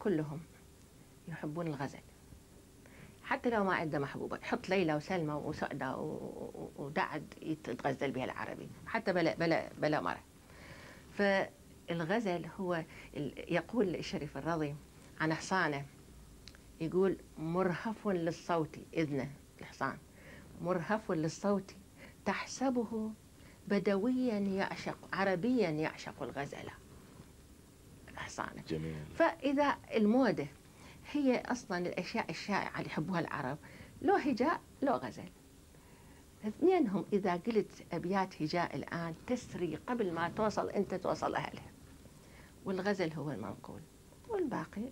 كلهم يحبون الغزل. حتى لو ما عنده محبوبة يحط ليلى وسلمى وسعدة ودعد يتغزل بها العربي حتى بلا بلا بلا مرة. فالغزل هو يقول الشريف الرضي عن حصانه يقول مرهف للصوت إذنه الحصان مرهف للصوت تحسبه بدويا يعشق عربيا يعشق الغزلة الحصانة جميل. فإذا المودة هي أصلا الأشياء الشائعة اللي يحبوها العرب لو هجاء لو غزل. اثنينهم إذا قلت أبيات هجاء الآن تسري قبل ما توصل أنت توصل أهلها. والغزل هو المنقول والباقي